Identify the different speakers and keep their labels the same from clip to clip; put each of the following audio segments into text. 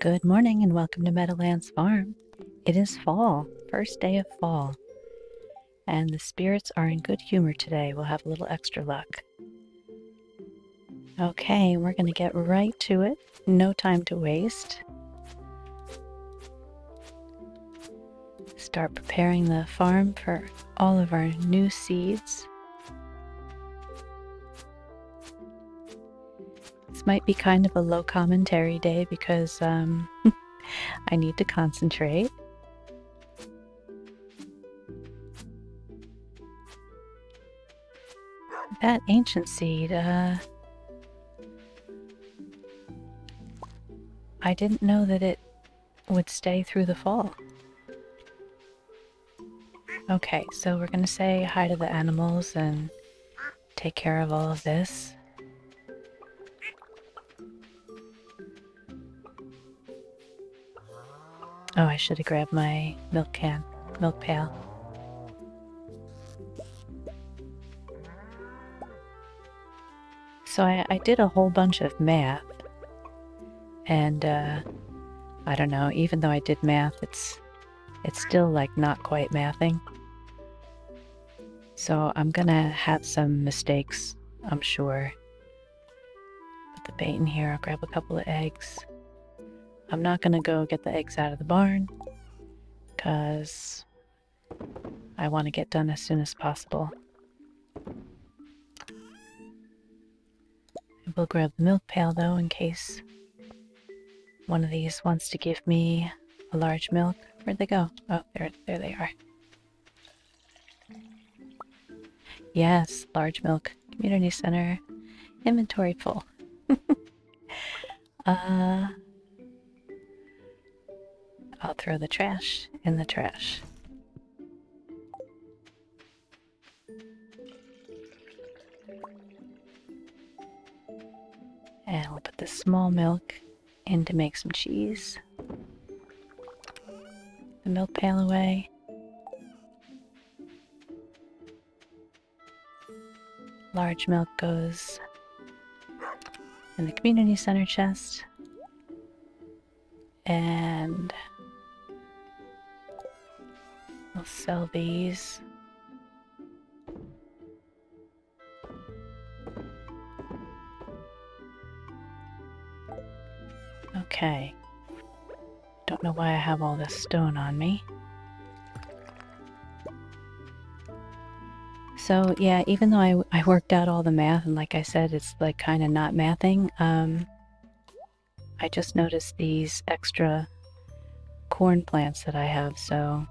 Speaker 1: Good morning and welcome to Meadowlands Farm. It is fall, first day of fall, and the spirits are in good humor today. We'll have a little extra luck. Okay, we're going to get right to it. No time to waste. Start preparing the farm for all of our new seeds. This might be kind of a low commentary day because um, I need to concentrate. That ancient seed, uh, I didn't know that it would stay through the fall. Okay, so we're gonna say hi to the animals and take care of all of this. Oh, I should have grabbed my milk can, milk pail. So I, I did a whole bunch of math, and uh, I don't know. Even though I did math, it's it's still like not quite mathing. So I'm gonna have some mistakes, I'm sure. Put the bait in here. I'll grab a couple of eggs. I'm not gonna go get the eggs out of the barn because I want to get done as soon as possible. I will grab the milk pail though in case one of these wants to give me a large milk. Where'd they go? Oh, there, there they are. Yes, large milk. Community center. Inventory full. uh, I'll throw the trash in the trash. And we'll put the small milk in to make some cheese. The milk pail away. Large milk goes in the community center chest. And I'll sell these. Okay. Don't know why I have all this stone on me. So yeah, even though I, I worked out all the math and like I said, it's like kind of not mathing, um, I just noticed these extra corn plants that I have, so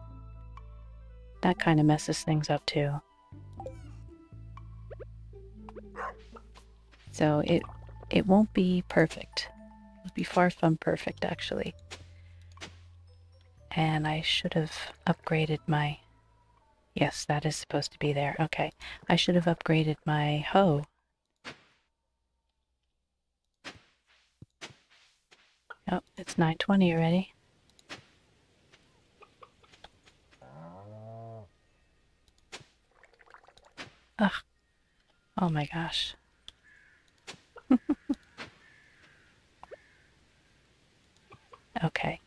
Speaker 1: that kind of messes things up too. So it it won't be perfect. It'll be far from perfect actually. And I should have upgraded my Yes, that is supposed to be there. Okay. I should have upgraded my hoe. Oh, it's 920 already. Ugh. Oh my gosh. okay.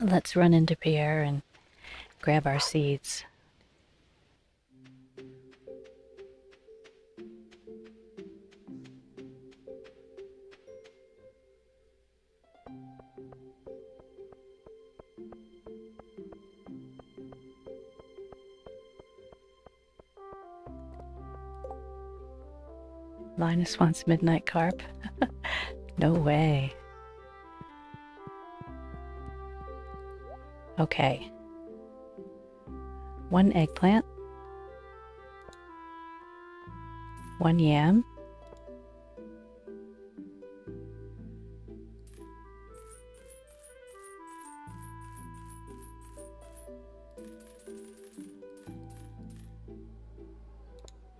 Speaker 1: Let's run into Pierre and grab our seeds. Linus wants midnight carp. no way. Okay. One eggplant. One yam.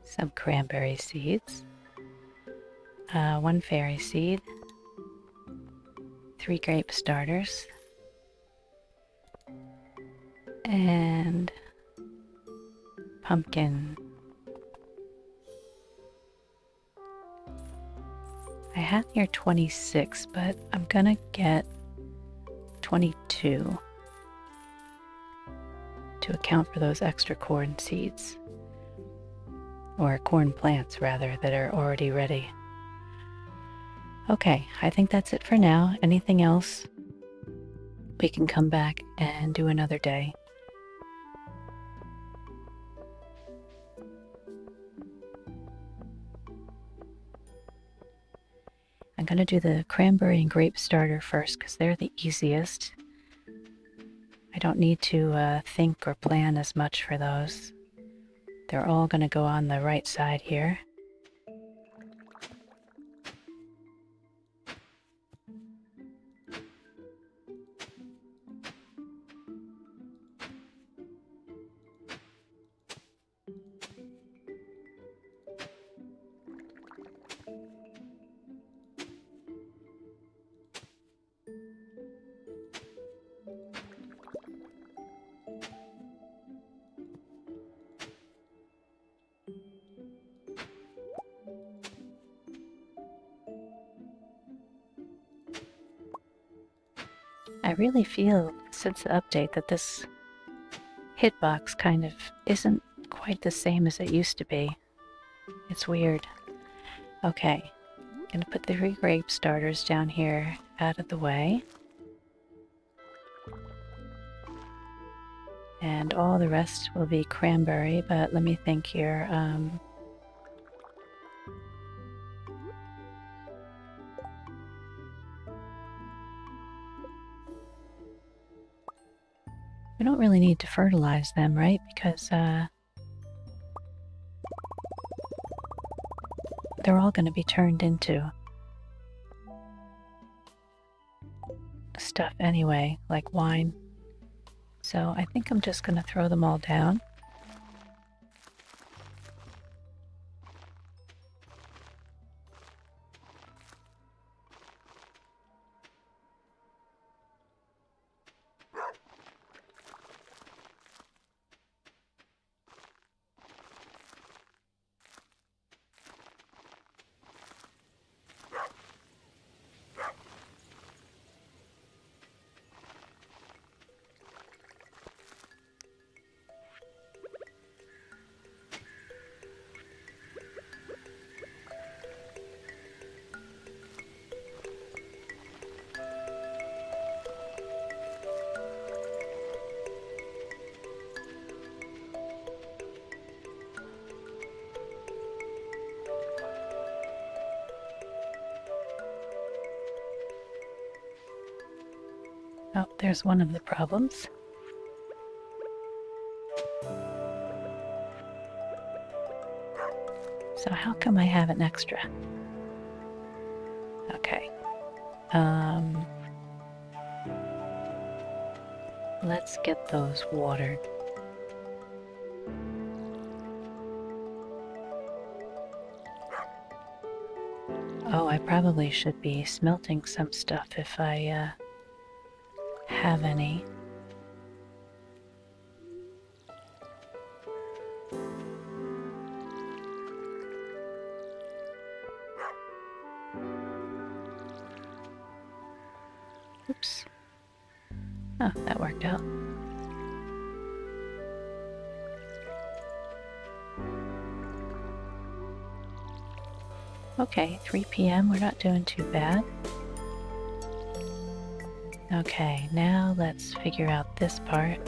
Speaker 1: Some cranberry seeds uh, one fairy seed, three grape starters, and pumpkin. I had here 26, but I'm gonna get 22 to account for those extra corn seeds. Or corn plants, rather, that are already ready. Okay, I think that's it for now. Anything else, we can come back and do another day. I'm going to do the cranberry and grape starter first because they're the easiest. I don't need to uh, think or plan as much for those. They're all going to go on the right side here. Really feel since the update that this hitbox kind of isn't quite the same as it used to be. It's weird. Okay, gonna put the three grape starters down here out of the way. And all the rest will be cranberry, but let me think here. Um, We don't really need to fertilize them, right? Because uh, they're all going to be turned into stuff anyway, like wine. So I think I'm just going to throw them all down. There's one of the problems. So how come I have an extra? Okay. Um, let's get those watered. Oh, I probably should be smelting some stuff if I, uh, have any. Oops. Oh, that worked out. Okay, 3 p.m. We're not doing too bad. Okay, now let's figure out this part.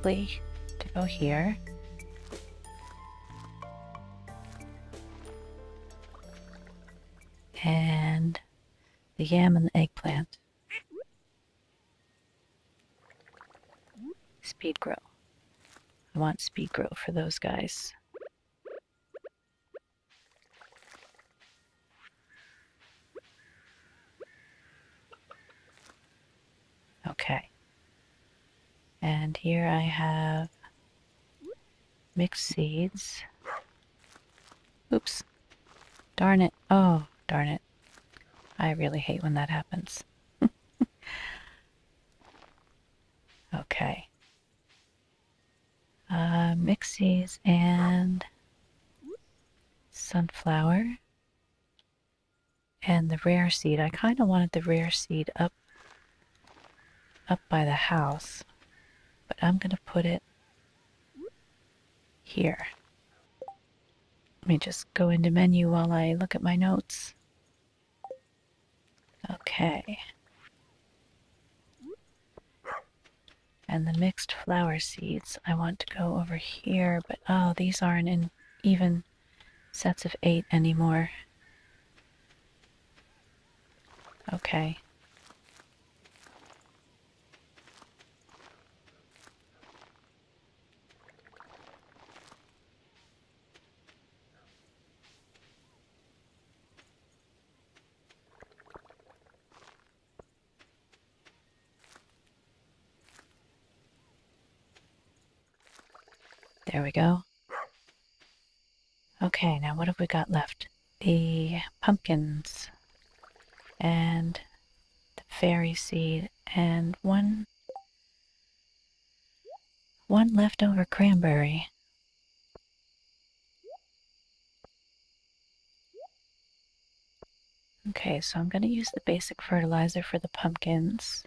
Speaker 1: Broccoli to go here. And the yam and the eggplant. Speed grow. I want speed grow for those guys. Okay. And here I have mixed seeds. Oops. Darn it. Oh, darn it. I really hate when that happens. okay. Uh, mixed seeds and sunflower and the rare seed. I kind of wanted the rare seed up up by the house, I'm going to put it here. Let me just go into menu while I look at my notes. Okay. And the mixed flower seeds, I want to go over here, but oh, these aren't in even sets of eight anymore. Okay. There we go. Okay, now what have we got left? The pumpkins and the fairy seed and one one leftover cranberry. Okay, so I'm going to use the basic fertilizer for the pumpkins.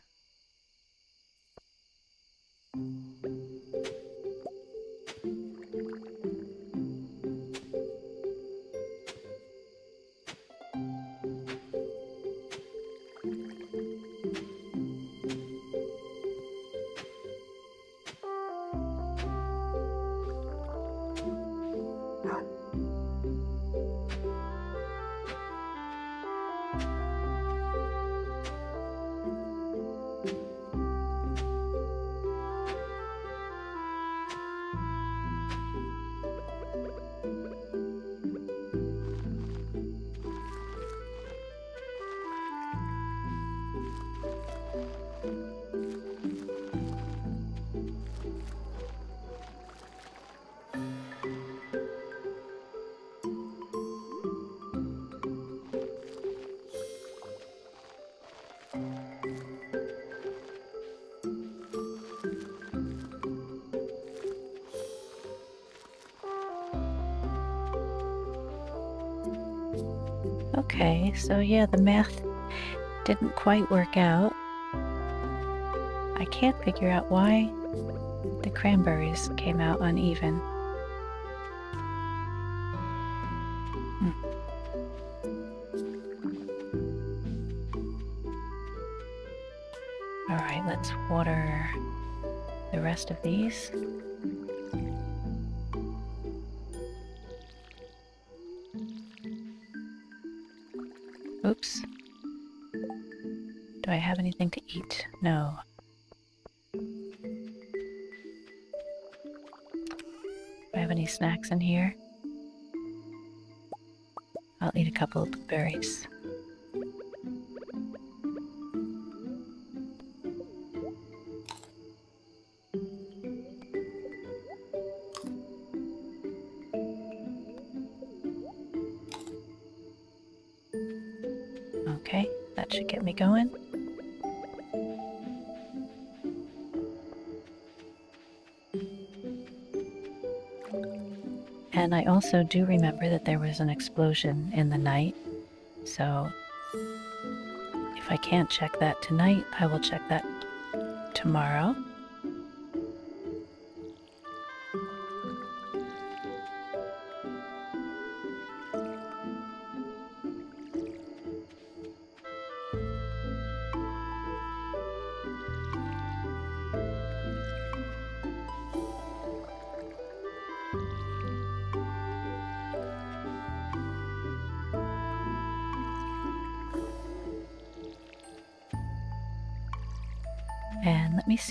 Speaker 1: Okay, so yeah, the math didn't quite work out. I can't figure out why the cranberries came out uneven. Hmm. Alright, let's water the rest of these. Have anything to eat? No. Do I have any snacks in here? I'll eat a couple of berries. Also do remember that there was an explosion in the night, so if I can't check that tonight, I will check that tomorrow.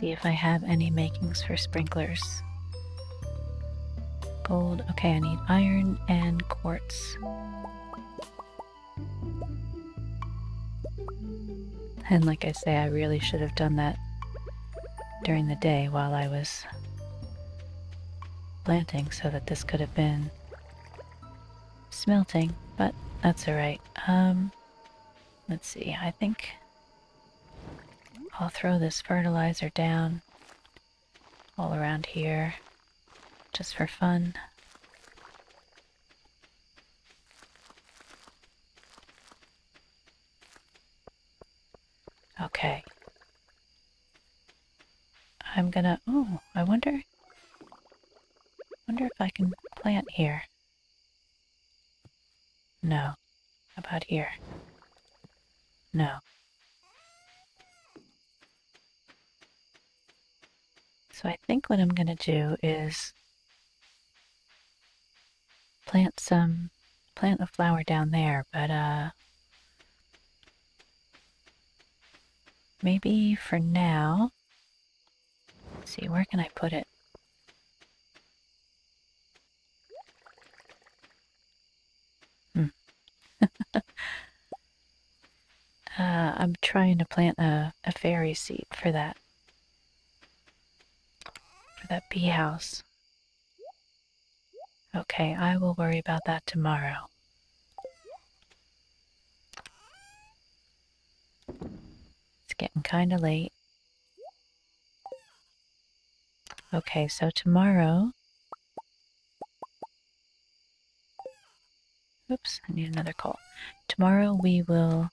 Speaker 1: See if I have any makings for sprinklers. Gold. Okay, I need iron and quartz. And like I say, I really should have done that during the day while I was planting so that this could have been smelting, but that's alright. Um, let's see, I think I'll throw this fertilizer down all around here just for fun. Okay. I'm gonna, oh, I wonder, wonder if I can plant here. No. How about here? No. So I think what I'm going to do is plant some, plant a flower down there, but uh, maybe for now, see, where can I put it? Hmm. uh, I'm trying to plant a, a fairy seed for that for that bee house. Okay, I will worry about that tomorrow. It's getting kind of late. Okay, so tomorrow... Oops, I need another call. Tomorrow we will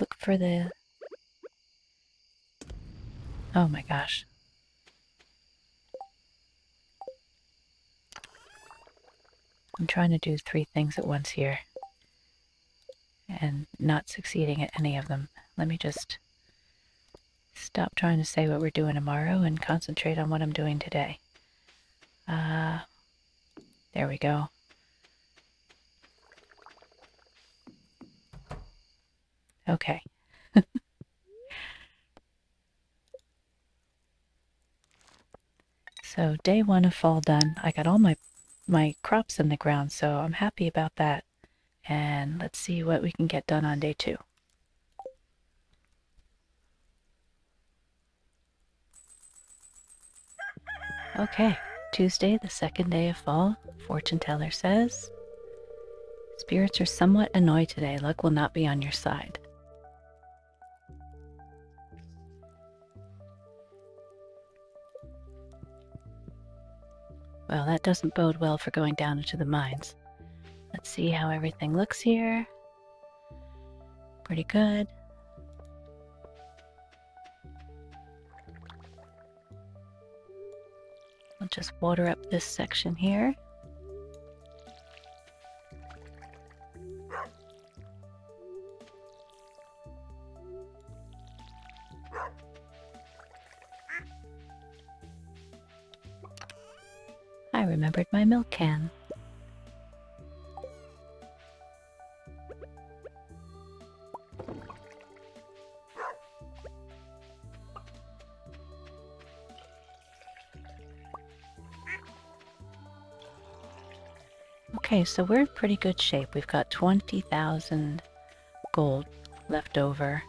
Speaker 1: look for the Oh my gosh. I'm trying to do three things at once here and not succeeding at any of them. Let me just stop trying to say what we're doing tomorrow and concentrate on what I'm doing today. Uh, there we go. Okay. So day one of fall done. I got all my my crops in the ground, so I'm happy about that. And let's see what we can get done on day two. Okay, Tuesday, the second day of fall, fortune teller says, Spirits are somewhat annoyed today. Luck will not be on your side. Well, that doesn't bode well for going down into the mines. Let's see how everything looks here. Pretty good. I'll just water up this section here. Remembered my milk can. Okay, so we're in pretty good shape. We've got 20,000 gold left over.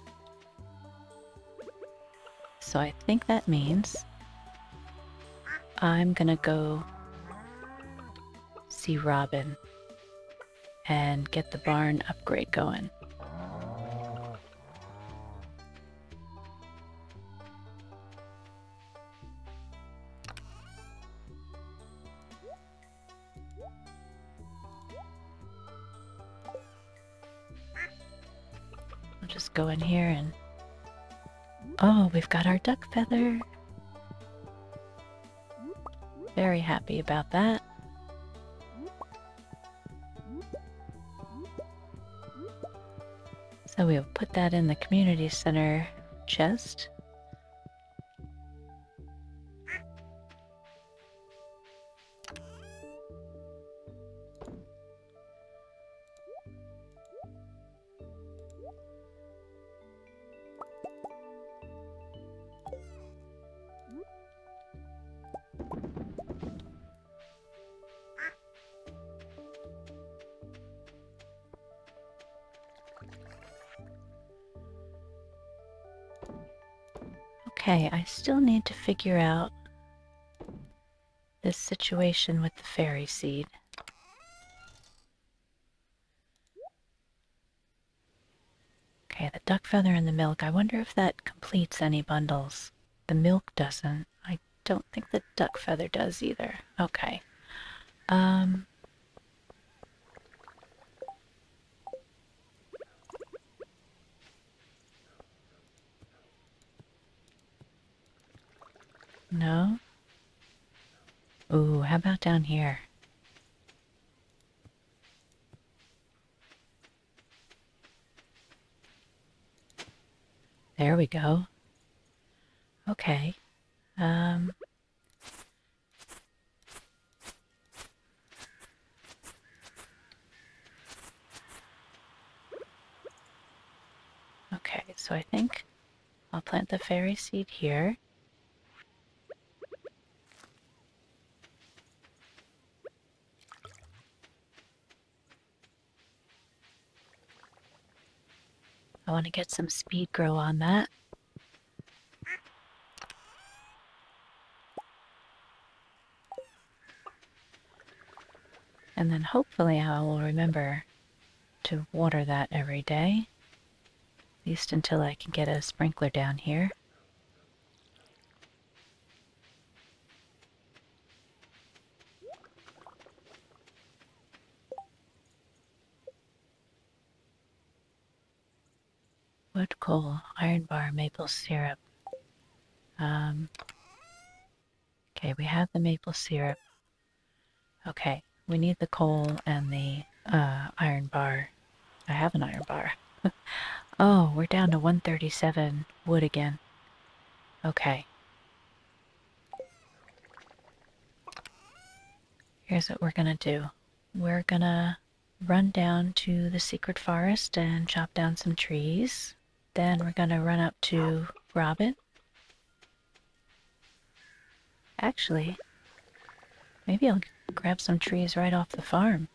Speaker 1: So I think that means I'm gonna go see Robin and get the barn upgrade going. I'll just go in here and... Oh, we've got our duck feather. Very happy about that. So we'll put that in the community center chest. Okay, I still need to figure out this situation with the fairy seed. Okay, the duck feather and the milk. I wonder if that completes any bundles. The milk doesn't. I don't think the duck feather does either. Okay. Um. No? Ooh, how about down here? There we go. Okay. Um. Okay, so I think I'll plant the fairy seed here. Want to get some speed grow on that. And then hopefully I will remember to water that every day, at least until I can get a sprinkler down here. Wood coal, iron bar, maple syrup. Um, okay, we have the maple syrup. Okay, we need the coal and the uh, iron bar. I have an iron bar. oh, we're down to 137 wood again. Okay. Here's what we're gonna do. We're gonna run down to the secret forest and chop down some trees. Then we're gonna run up to Robin. Actually, maybe I'll grab some trees right off the farm.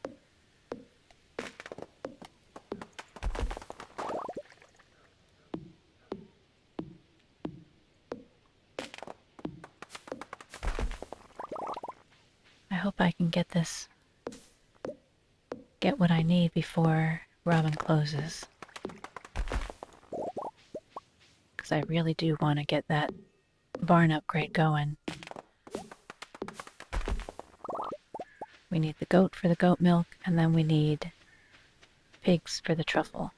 Speaker 1: I hope I can get this, get what I need before Robin closes. Because I really do want to get that barn upgrade going. We need the goat for the goat milk, and then we need pigs for the truffle.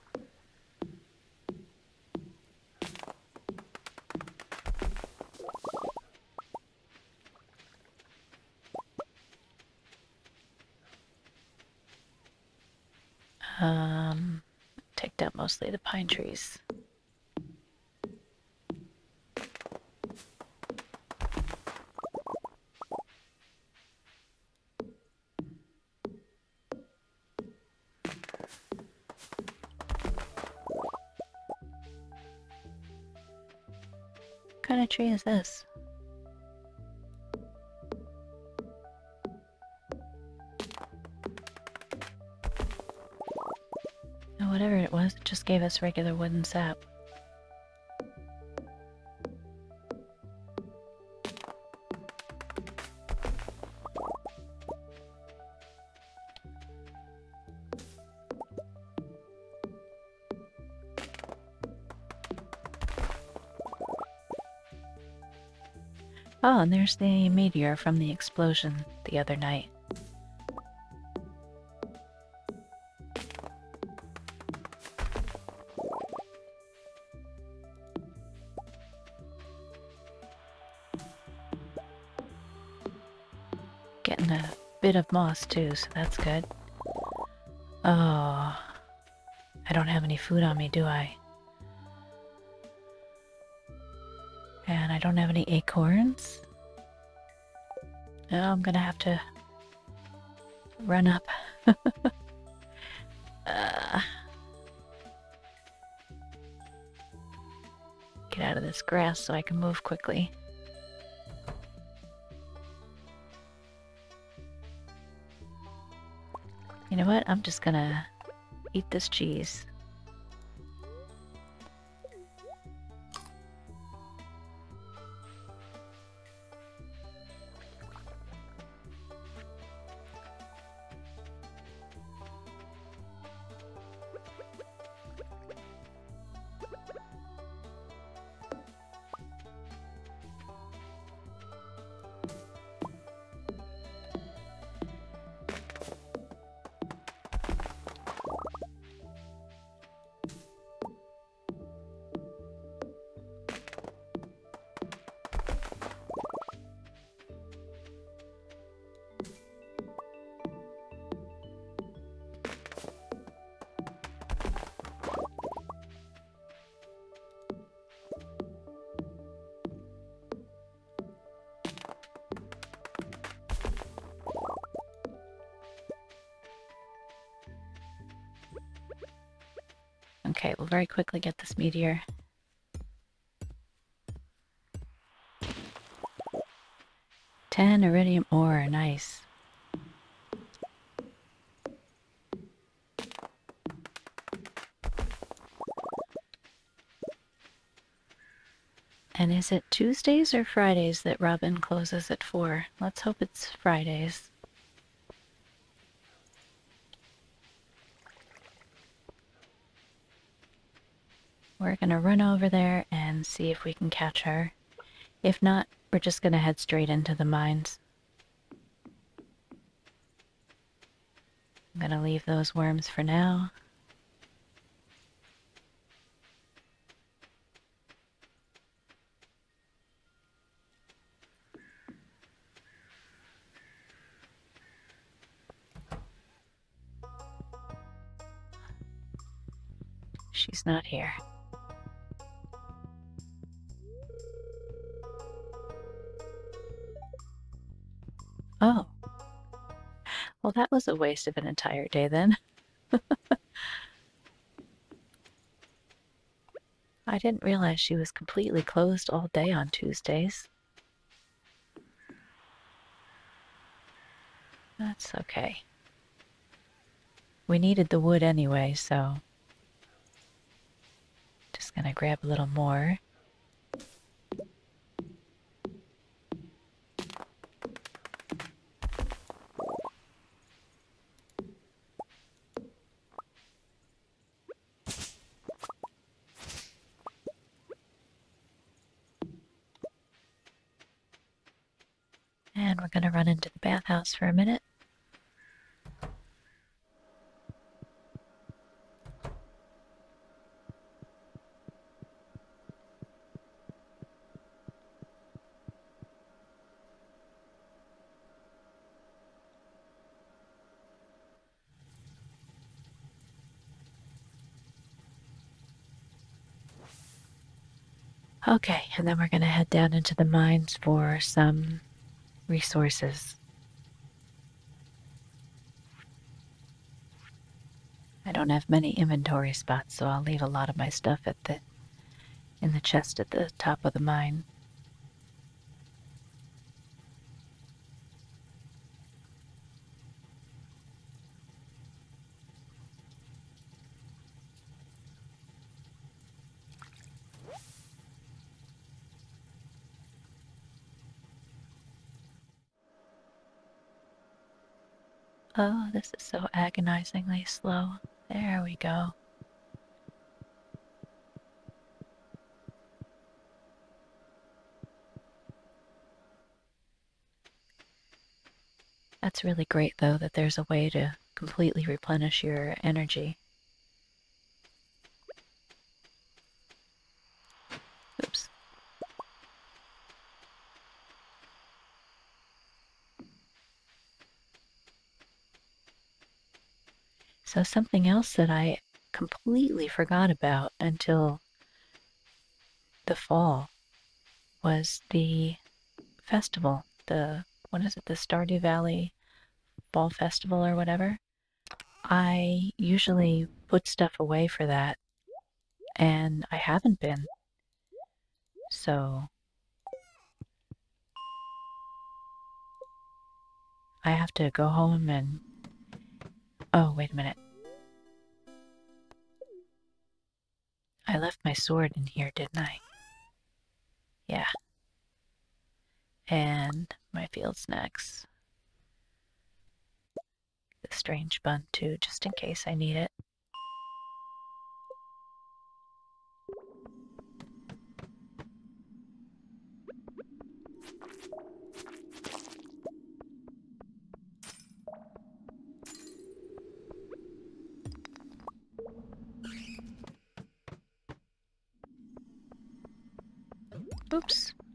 Speaker 1: Um, take down mostly the pine trees. Kind of tree is this? Whatever it was, it just gave us regular wooden sap. Oh, and there's the meteor from the explosion the other night. Getting a bit of moss too, so that's good. Oh, I don't have any food on me, do I? And I don't have any acorns. Now I'm gonna have to run up. uh, get out of this grass so I can move quickly. You know what? I'm just gonna eat this cheese. Okay, we'll very quickly get this meteor. Ten iridium ore, nice. And is it Tuesdays or Fridays that Robin closes at 4? Let's hope it's Fridays. Going to run over there and see if we can catch her. If not, we're just going to head straight into the mines. I'm going to leave those worms for now. She's not here. Oh. Well, that was a waste of an entire day then. I didn't realize she was completely closed all day on Tuesdays. That's okay. We needed the wood anyway, so just gonna grab a little more. And we're going to run into the bathhouse for a minute. Okay, and then we're going to head down into the mines for some resources. I don't have many inventory spots, so I'll leave a lot of my stuff at the in the chest at the top of the mine. Oh, this is so agonizingly slow. There we go. That's really great, though, that there's a way to completely replenish your energy. So, something else that I completely forgot about until the fall was the festival. The, what is it, the Stardew Valley Fall Festival or whatever. I usually put stuff away for that, and I haven't been. So, I have to go home and Oh, wait a minute. I left my sword in here, didn't I? Yeah. And my field snacks. The strange bun, too, just in case I need it.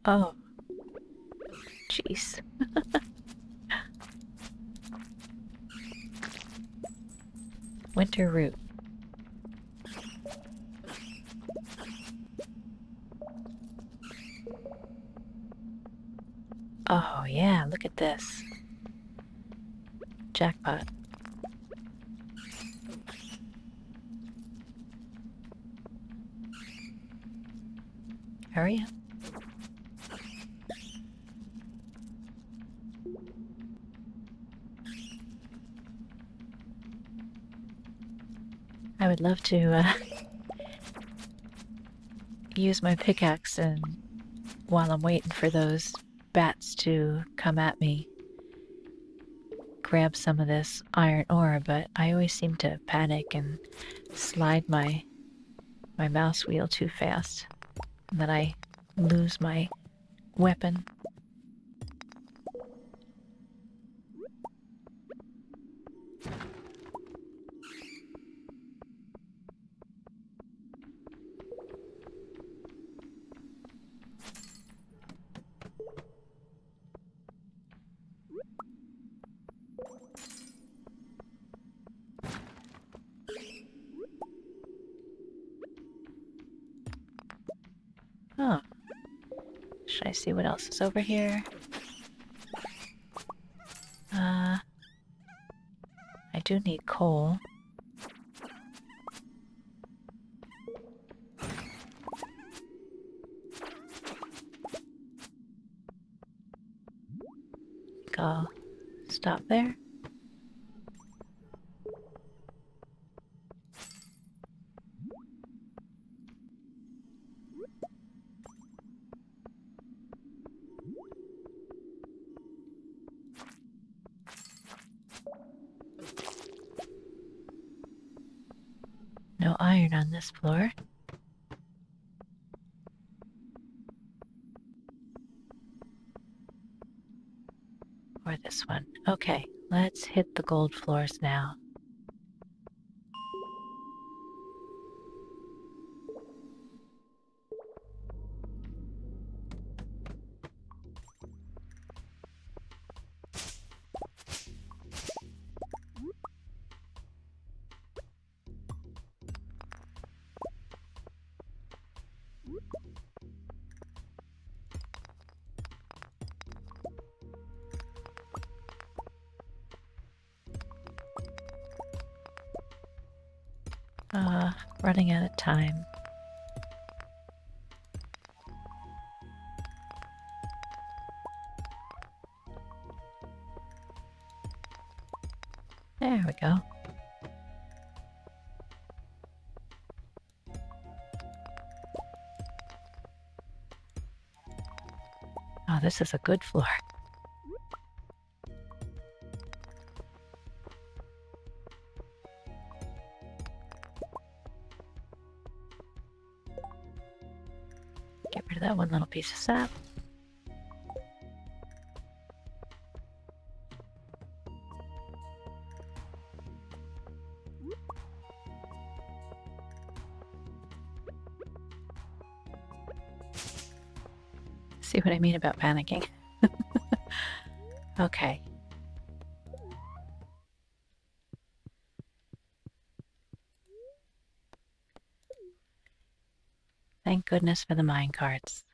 Speaker 1: Oh. Jeez. Winter root. Oh, yeah, look at this. Jackpot. Hurry up. I would love to uh, use my pickaxe and while I'm waiting for those bats to come at me, grab some of this iron ore, but I always seem to panic and slide my my mouse wheel too fast, and then I lose my weapon. Oh. Should I see what else is over here? Uh, I do need coal. I'll stop there. This floor. Or this one. Okay, let's hit the gold floors now. Time. There we go. Oh, this is a good floor. Piece of sap. See what I mean about panicking? okay. Thank goodness for the mine carts.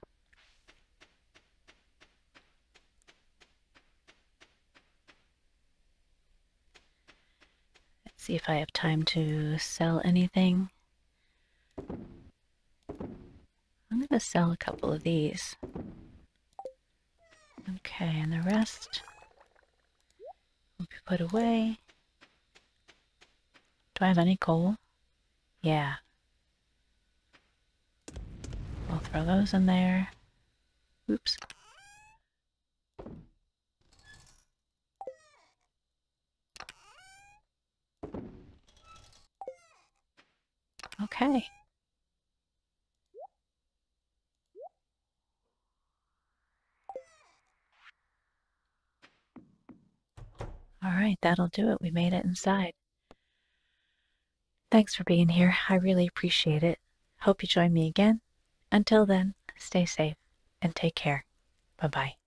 Speaker 1: See if I have time to sell anything. I'm going to sell a couple of these. Okay, and the rest will be put away. Do I have any coal? Yeah. We'll throw those in there. Oops. Okay. All right, that'll do it. We made it inside. Thanks for being here. I really appreciate it. Hope you join me again. Until then, stay safe and take care. Bye bye.